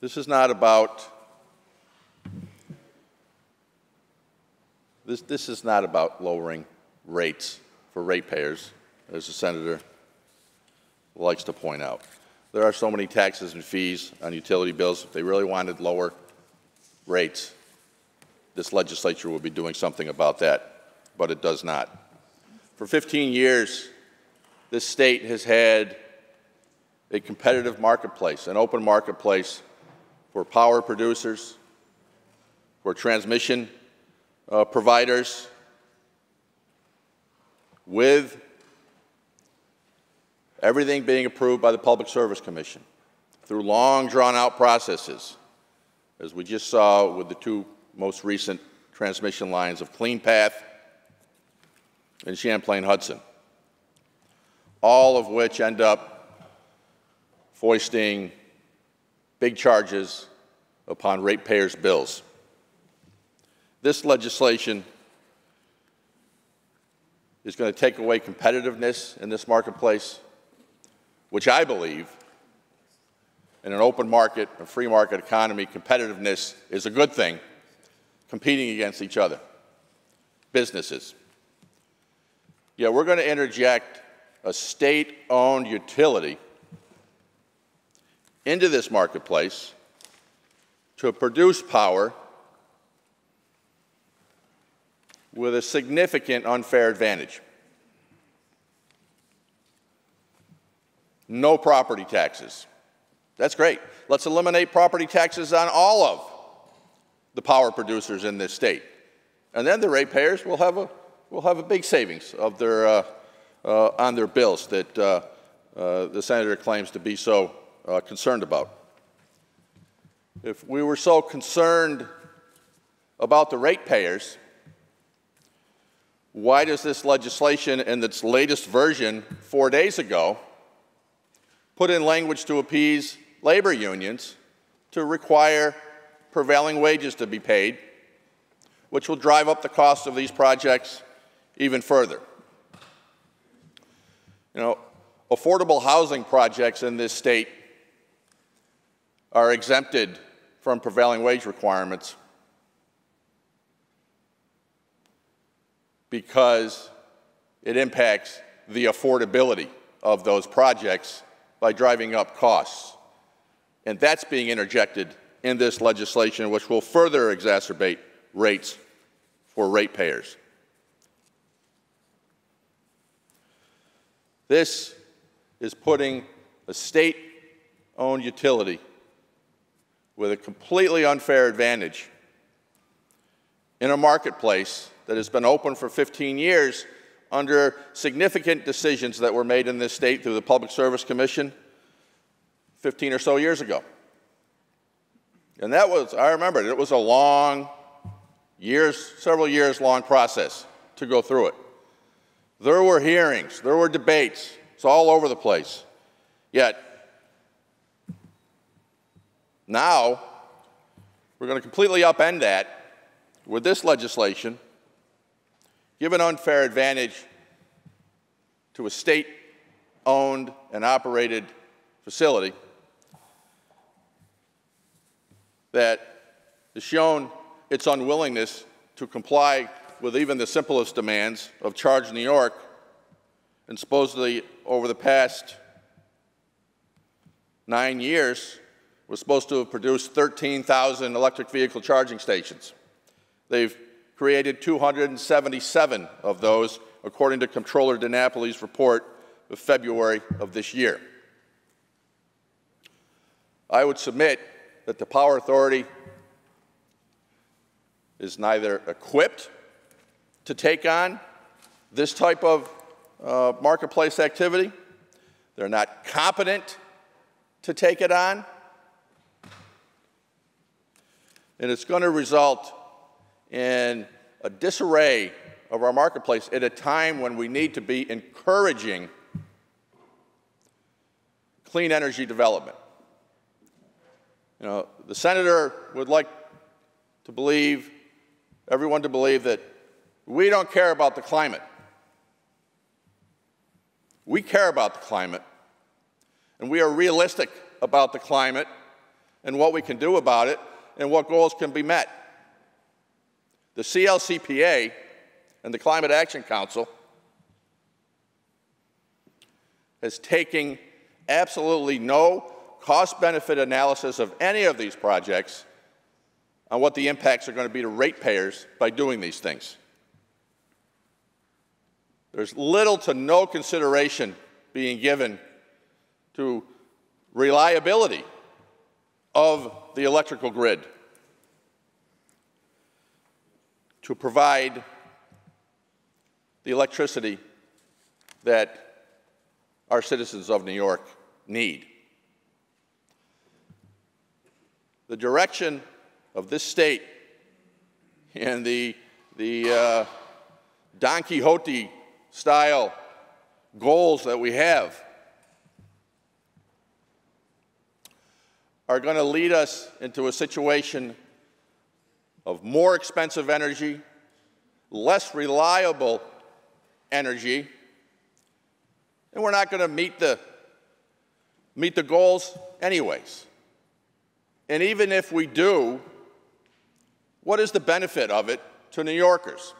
This is not about this, this is not about lowering rates for ratepayers, as the senator likes to point out. There are so many taxes and fees on utility bills. If they really wanted lower rates, this legislature would be doing something about that, but it does not. For 15 years, this state has had a competitive marketplace, an open marketplace for power producers, for transmission uh, providers, with everything being approved by the Public Service Commission through long drawn-out processes, as we just saw with the two most recent transmission lines of Clean Path and Champlain Hudson, all of which end up foisting big charges upon ratepayers' bills. This legislation is going to take away competitiveness in this marketplace, which I believe in an open market, a free market economy, competitiveness is a good thing, competing against each other, businesses. Yeah, we're going to interject a state-owned utility into this marketplace to produce power with a significant unfair advantage. No property taxes. That's great. Let's eliminate property taxes on all of the power producers in this state. And then the ratepayers will have a, will have a big savings of their, uh, uh, on their bills that uh, uh the senator claims to be so uh, concerned about. If we were so concerned about the ratepayers, why does this legislation in its latest version four days ago put in language to appease labor unions to require prevailing wages to be paid, which will drive up the cost of these projects even further? You know, affordable housing projects in this state are exempted from prevailing wage requirements because it impacts the affordability of those projects by driving up costs. And that's being interjected in this legislation, which will further exacerbate rates for ratepayers. This is putting a state-owned utility with a completely unfair advantage in a marketplace that has been open for 15 years under significant decisions that were made in this state through the Public Service Commission 15 or so years ago. And that was, I remember it, it was a long, years, several years long process to go through it. There were hearings, there were debates, it's all over the place. Yet, now, we're going to completely upend that with this legislation give an unfair advantage to a state-owned and operated facility that has shown its unwillingness to comply with even the simplest demands of Charge New York, and supposedly over the past nine years was supposed to have produced 13,000 electric vehicle charging stations. They've created 277 of those, according to Comptroller DiNapoli's report of February of this year. I would submit that the Power Authority is neither equipped to take on this type of uh, marketplace activity, they're not competent to take it on, and it's going to result in a disarray of our marketplace at a time when we need to be encouraging clean energy development. You know, the senator would like to believe, everyone to believe that we don't care about the climate. We care about the climate, and we are realistic about the climate and what we can do about it and what goals can be met. The CLCPA and the Climate Action Council has taken absolutely no cost benefit analysis of any of these projects on what the impacts are going to be to ratepayers by doing these things. There's little to no consideration being given to reliability of the electrical grid to provide the electricity that our citizens of New York need. The direction of this state and the, the uh, Don Quixote style goals that we have are going to lead us into a situation of more expensive energy, less reliable energy, and we're not going to meet the, meet the goals anyways. And even if we do, what is the benefit of it to New Yorkers?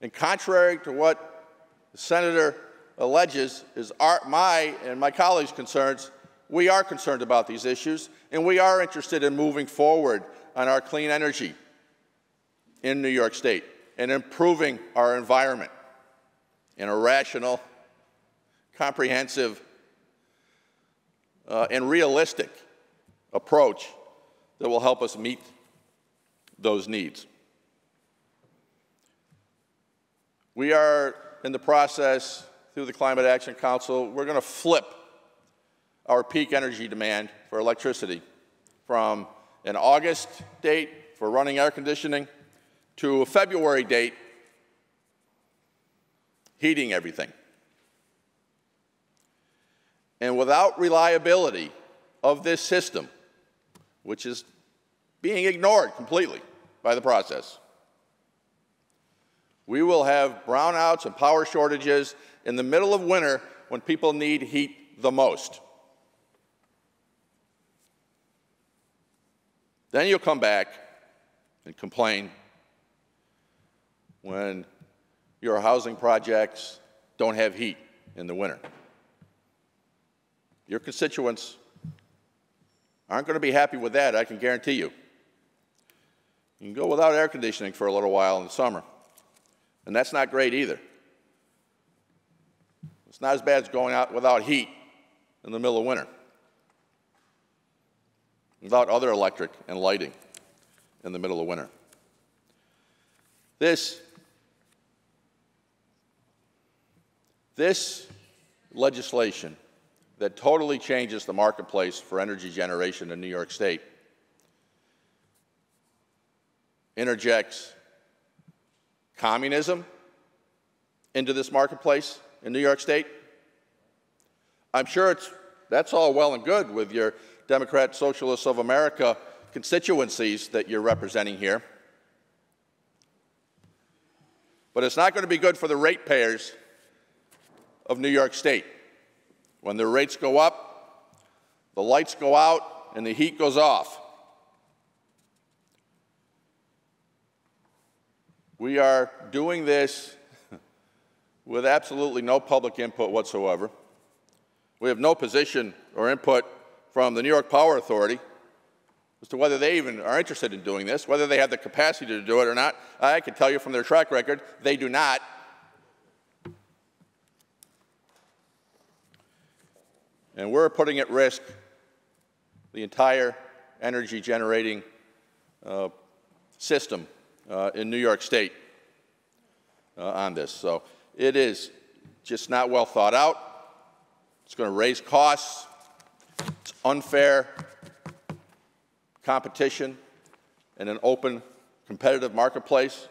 And contrary to what the senator alleges is our, my and my colleagues' concerns, we are concerned about these issues, and we are interested in moving forward on our clean energy in New York State and improving our environment in a rational, comprehensive, uh, and realistic approach that will help us meet those needs. We are in the process through the Climate Action Council, we're going to flip our peak energy demand for electricity from an August date for running air conditioning to a February date heating everything. And without reliability of this system, which is being ignored completely by the process, we will have brownouts and power shortages in the middle of winter when people need heat the most. Then you'll come back and complain when your housing projects don't have heat in the winter. Your constituents aren't going to be happy with that, I can guarantee you. You can go without air conditioning for a little while in the summer, and that's not great either. It's not as bad as going out without heat in the middle of winter without other electric and lighting in the middle of winter. This, this legislation that totally changes the marketplace for energy generation in New York State interjects communism into this marketplace in New York State. I'm sure it's, that's all well and good with your Democrat Socialists of America constituencies that you're representing here. But it's not going to be good for the ratepayers of New York State. When their rates go up, the lights go out, and the heat goes off. We are doing this with absolutely no public input whatsoever. We have no position or input from the New York Power Authority as to whether they even are interested in doing this, whether they have the capacity to do it or not. I can tell you from their track record, they do not. And we're putting at risk the entire energy generating uh, system uh, in New York State uh, on this. So it is just not well thought out. It's going to raise costs unfair competition in an open, competitive marketplace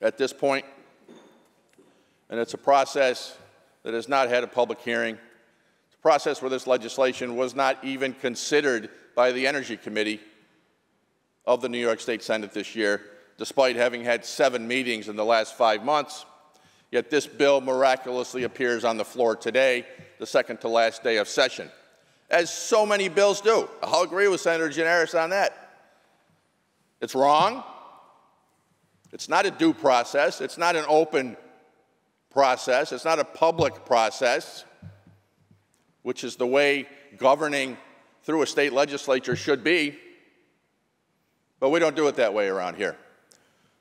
at this point. And it's a process that has not had a public hearing. It's a process where this legislation was not even considered by the Energy Committee of the New York State Senate this year, despite having had seven meetings in the last five months. Yet this bill miraculously appears on the floor today, the second to last day of session. As so many bills do. I'll agree with Senator Gianaris on that. It's wrong. It's not a due process. It's not an open process. It's not a public process, which is the way governing through a state legislature should be. But we don't do it that way around here.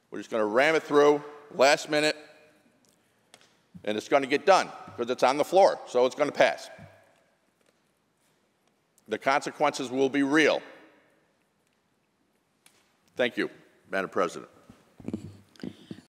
We're just going to ram it through last minute, and it's going to get done because it's on the floor, so it's going to pass. The consequences will be real. Thank you, Madam President.